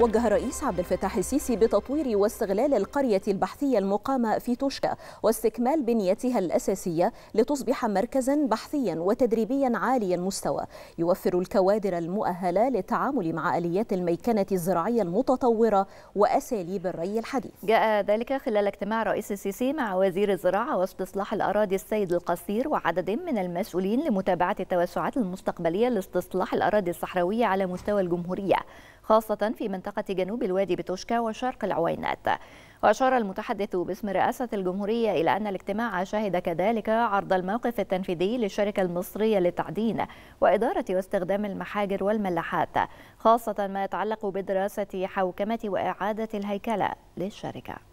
وجه الرئيس عبد الفتاح السيسي بتطوير واستغلال القرية البحثية المقامة في توشكا واستكمال بنيتها الأساسية لتصبح مركزا بحثيا وتدريبيا عالي المستوى. يوفر الكوادر المؤهلة للتعامل مع آليات الميكنة الزراعية المتطورة وأساليب الري الحديث. جاء ذلك خلال اجتماع رئيس السيسي مع وزير الزراعة واستصلاح الأراضي السيد القصير وعدد من المسؤولين لمتابعة التوسعات المستقبلية لاستصلاح الأراضي الصحراوية على مستوى الجمهورية. خاصة في منطقة جنوب الوادي بتوشكا وشرق العوينات. وأشار المتحدث باسم رئاسة الجمهورية إلى أن الاجتماع شهد كذلك عرض الموقف التنفيذي للشركة المصرية للتعدين وإدارة واستخدام المحاجر والملاحات خاصة ما يتعلق بدراسة حوكمة وإعادة الهيكلة للشركة.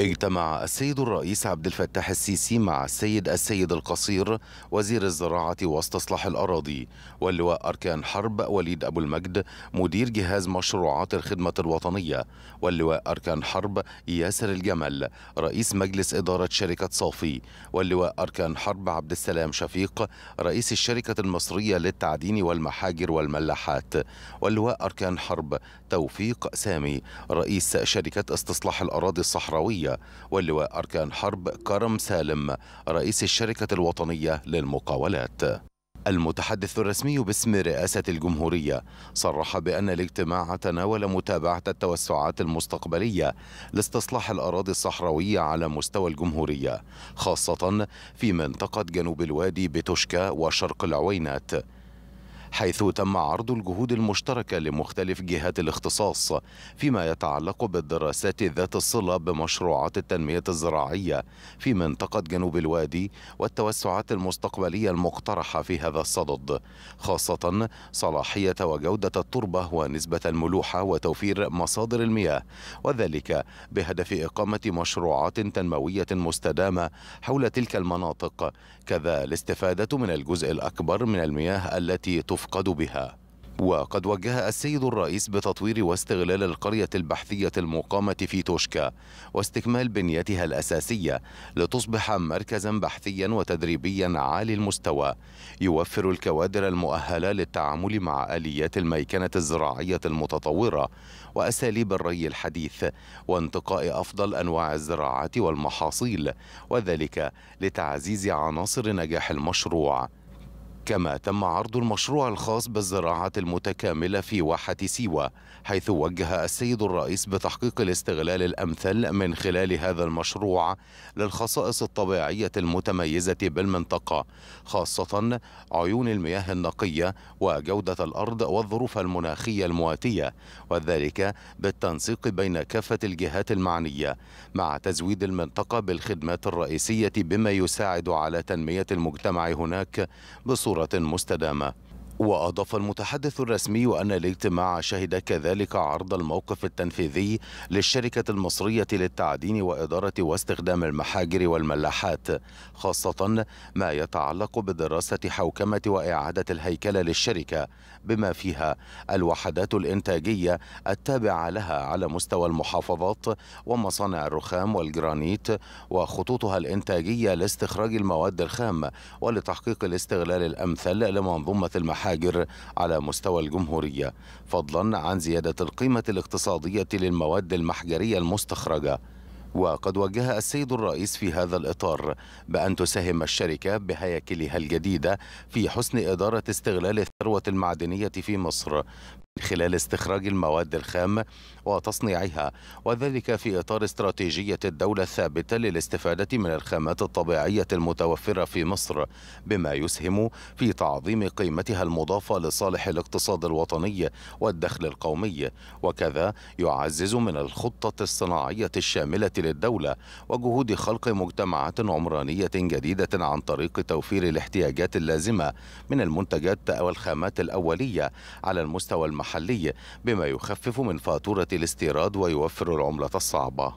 اجتمع السيد الرئيس عبد الفتاح السيسي مع السيد السيد القصير وزير الزراعة واستصلاح الأراضي واللواء أركان حرب وليد أبو المجد مدير جهاز مشروعات الخدمة الوطنية واللواء أركان حرب ياسر الجمل رئيس مجلس إدارة شركة صافي واللواء أركان حرب عبد السلام شفيق رئيس الشركة المصرية للتعدين والمحاجر والملاحات واللواء أركان حرب توفيق سامي رئيس شركة استصلاح الأراضي الصحراوية واللواء أركان حرب كرم سالم رئيس الشركة الوطنية للمقاولات. المتحدث الرسمي باسم رئاسة الجمهورية صرح بأن الاجتماع تناول متابعة التوسعات المستقبلية لاستصلاح الأراضي الصحراوية على مستوى الجمهورية خاصة في منطقة جنوب الوادي بتوشكا وشرق العوينات. حيث تم عرض الجهود المشتركة لمختلف جهات الاختصاص فيما يتعلق بالدراسات ذات الصلة بمشروعات التنمية الزراعية في منطقة جنوب الوادي والتوسعات المستقبلية المقترحة في هذا الصدد خاصة صلاحية وجودة التربة ونسبة الملوحة وتوفير مصادر المياه وذلك بهدف إقامة مشروعات تنموية مستدامة حول تلك المناطق كذا الاستفادة من الجزء الأكبر من المياه التي تفضل يفقد بها. وقد وجه السيد الرئيس بتطوير واستغلال القرية البحثية المقامة في توشكا واستكمال بنيتها الأساسية لتصبح مركزا بحثيا وتدريبيا عالي المستوى يوفر الكوادر المؤهلة للتعامل مع آليات الميكنة الزراعية المتطورة وأساليب الري الحديث وانتقاء أفضل أنواع الزراعة والمحاصيل وذلك لتعزيز عناصر نجاح المشروع. كما تم عرض المشروع الخاص بالزراعة المتكاملة في واحة سيوة حيث وجه السيد الرئيس بتحقيق الاستغلال الأمثل من خلال هذا المشروع للخصائص الطبيعية المتميزة بالمنطقة خاصة عيون المياه النقية وجودة الأرض والظروف المناخية المواتية وذلك بالتنسيق بين كافة الجهات المعنية مع تزويد المنطقة بالخدمات الرئيسية بما يساعد على تنمية المجتمع هناك بصورة بصورة مستدامة. وأضاف المتحدث الرسمي أن الاجتماع شهد كذلك عرض الموقف التنفيذي للشركة المصرية للتعدين وإدارة واستخدام المحاجر والملاحات خاصة ما يتعلق بدراسة حوكمة وإعادة الهيكلة للشركة بما فيها الوحدات الإنتاجية التابعة لها على مستوى المحافظات ومصانع الرخام والجرانيت وخطوطها الإنتاجية لاستخراج المواد الخام ولتحقيق الاستغلال الأمثل لمنظومة المحاجر. على مستوى الجمهورية فضلا عن زيادة القيمة الاقتصادية للمواد المحجرية المستخرجة. وقد وجه السيد الرئيس في هذا الإطار بأن تساهم الشركة بهياكلها الجديدة في حسن إدارة استغلال الثروة المعدنية في مصر. خلال استخراج المواد الخام وتصنيعها وذلك في إطار استراتيجية الدولة الثابتة للاستفادة من الخامات الطبيعية المتوفرة في مصر بما يسهم في تعظيم قيمتها المضافة لصالح الاقتصاد الوطني والدخل القومي. وكذا يعزز من الخطة الصناعية الشاملة للدولة وجهود خلق مجتمعات عمرانية جديدة عن طريق توفير الاحتياجات اللازمة من المنتجات والخامات الأولية على المستوى المحلي بما يخفف من فاتورة الاستيراد ويوفر العملة الصعبة.